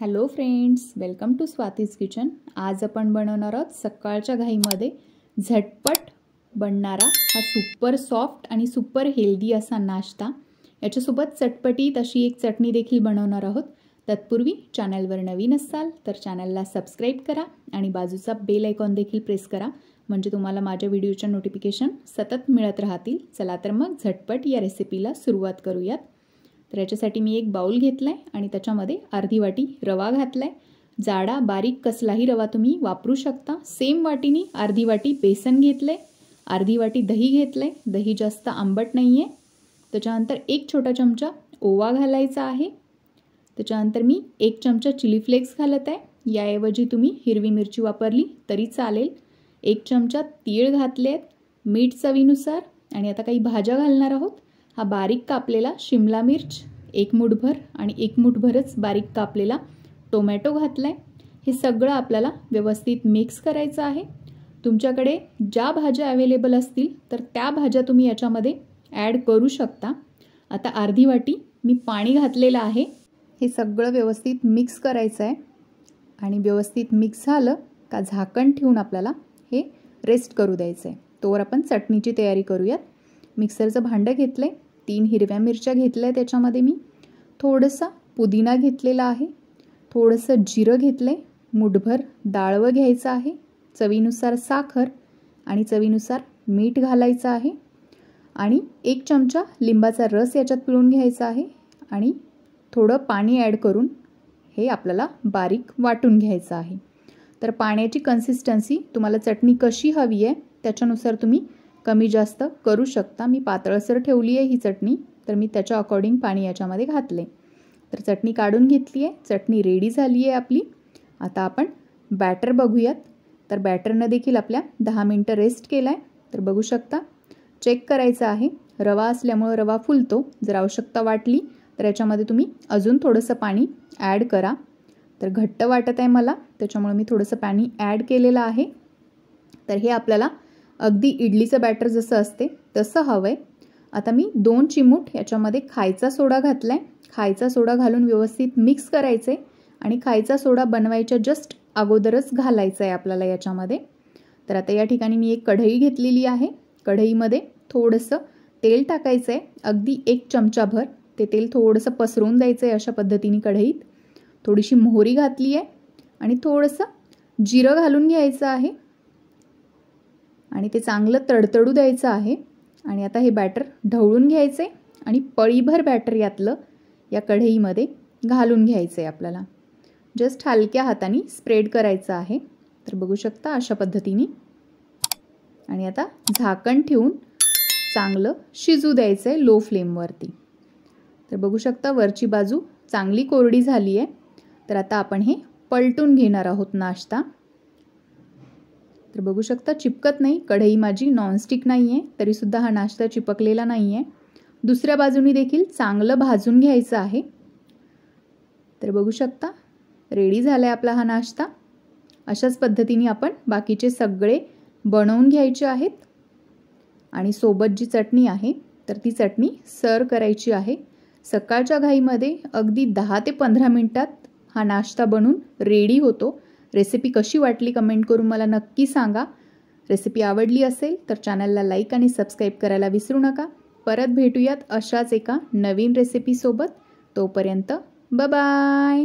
Hello friends welcome to Swati's kitchen आज आपण बनवणार आहोत सकाळच्या घाईमध्ये झटपट बनणारा हा सुपर सॉफ्ट आणि सुपर हेल्दी असा नाश्ता. याच्यासोबत चटपटीत अशी एक चटणी देखील बनवणार आहोत. तत्पूर्वी चॅनलवर नवीन असाल तर चॅनलला सबस्क्राईब करा आणि बाजूचा बेल आयकॉन देखील प्रेस करा. म्हणजे तुम्हाला माझ्या व्हिडिओच्या नोटिफिकेशन सतत मिळत राहतील. चला तर मग झटपट या रेसिपीला सुरुवात करूयात. तर याच्यासाठी मी एक बाऊल घेतला आहे आणि त्याच्यामध्ये अर्धी वाटी रवा घातला आहे जाडा बारीक कसलाही रवा तुम्ही वापरू शकता. सेम वाटीने अर्धी वाटी बेसन घेतलं आहे अर्धी वाटी दही घेतलं आहे दही जास्त आंबट नाही आहे त्याच्यानंतर एक छोटा चमचा ओवा घालायचा आहे. त्याच्यानंतर मी एक चमचा चिली फ्लेक्स घालत आहे. याऐवजी तुम्ही हिरवी मिरची वापरली तरी चालेल. एक चमचा तीळ घातले आहेत मीठ चवीनुसार. आणि आता काही भाज्या घालणार आहोत. हा बारीक कापलेला शिमला मिर्च एक मुठभर आणि एक मुठभरच बारीक कापलेला टोमॅटो घातला आहे हे सगळं आपल्याला व्यवस्थित मिक्स करायचं आहे. तुमच्याकडे ज्या भाज्या अवेलेबल असतील तर त्या भाज्या तुम्ही याच्यामध्ये ॲड करू शकता. आता अर्धी वाटी मी पाणी घातलेलं आहे. हे सगळं व्यवस्थित मिक्स करायचं आहे. आणि व्यवस्थित मिक्स झालं का झाकण ठेवून आपल्याला हे रेस्ट करू द्यायचं आहे तोवर आपण चटणीची तयारी करूयात. मिक्सरचं भांडं घेतलं आहे तीन हिरव्या मिरच्या घेतल्या त्याच्यामध्ये मी. थोडंसं पुदिना घेतलेला आहे. थोडंसं जिरं घेतलं आहे मुठभर डाळवं घ्यायचं आहे. चवीनुसार साखर आणि चवीनुसार मीठ घालायचं आहे. आणि एक चमचा लिंबाचा रस याच्यात पिळून घ्यायचा आहे. आणि थोडं पाणी ॲड करून हे आपल्याला बारीक वाटून घ्यायचं आहे. तर पाण्याची कन्सिस्टन्सी तुम्हाला चटणी कशी हवी आहे त्याच्यानुसार तुम्ही कमी जास्त करू शकता. मी पातळसर ठेवली आहे ही चटणी. तर मी त्याच्या अकॉर्डिंग पाणी याच्यामध्ये घातले. तर चटणी काढून घेतली आहे. चटणी रेडी झाली आहे आपली. आता आपण बॅटर बघूयात. तर बॅटरनं देखील आपल्या दहा मिनटं रेस्ट केला आहे तर बघू शकता. चेक करायचं आहे. रवा असल्यामुळं रवा फुलतो. जर आवश्यकता वाटली तर याच्यामध्ये तुम्ही अजून थोडंसं पाणी ॲड करा. तर घट्ट वाटत आहे मला. त्याच्यामुळे मी थोडंसं पाणी ॲड केलेलं आहे. तर हे आपल्याला अगदी इडलीचं बॅटर जसं असते तसं हवं आहे आता मी दोन चिमूट याच्यामध्ये खायचा सोडा घातला आहे खायचा सोडा घालून व्यवस्थित मिक्स करायचं आहे आणि खायचा सोडा बनवायच्या जस्ट अगोदरच घालायचा आहे आपल्याला याच्यामध्ये. तर आता या ठिकाणी मी एक कढई घेतलेली आहे. कढईमध्ये थोडंसं तेल टाकायचं आहे अगदी एक चमचाभर ते तेल थोडंसं पसरवून द्यायचं आहे अशा पद्धतीने कढईत. थोडीशी मोहरी घातली आहे आणि थोडंसं जिरं घालून घ्यायचं आहे. आणि ते चांगलं तडतडू द्यायचं आहे. आणि आता हे बॅटर ढवळून घ्यायचं आहे आणि पळीभर बॅटर यातलं या कढईमध्ये घालून घ्यायचं आहे आपल्याला. जस्ट हलक्या हाताने स्प्रेड करायचं आहे. तर बघू शकता अशा पद्धतीने. आणि आता झाकण ठेवून चांगलं शिजू द्यायचं आहे लो फ्लेमवरती तर बघू शकता वरची बाजू चांगली कोरडी झाली आहे तर आता आपण हे पलटून घेणार आहोत नाश्ता. तर बघू शकता चिपकत नाही. कढई माझी नॉनस्टिक नाही आहे तरीसुद्धा हा नाश्ता चिपकलेला नाही आहे दुसऱ्या बाजूनी देखील चांगलं भाजून घ्यायचं आहे. तर बघू शकता रेडी झाला आहे आपला हा नाश्ता. अशाच पद्धतीने आपण बाकीचे सगळे बनवून घ्यायचे आहेत. आणि सोबत जी चटणी आहे तर ती चटणी सर्व करायची आहे. सकाळच्या घाईमध्ये अगदी दहा ते पंधरा मिनटात हा नाश्ता बनून रेडी होतो. रेसिपी कशी वाटली कमेंट करून मला नक्की सांगा. रेसिपी आवडली असेल तर चॅनलला लाईक आणि सबस्क्राईब करायला विसरू नका. परत भेटूयात अशाच एका नवीन रेसिपीसोबत. तोपर्यंत बाय